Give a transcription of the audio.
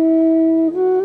Mm-hmm.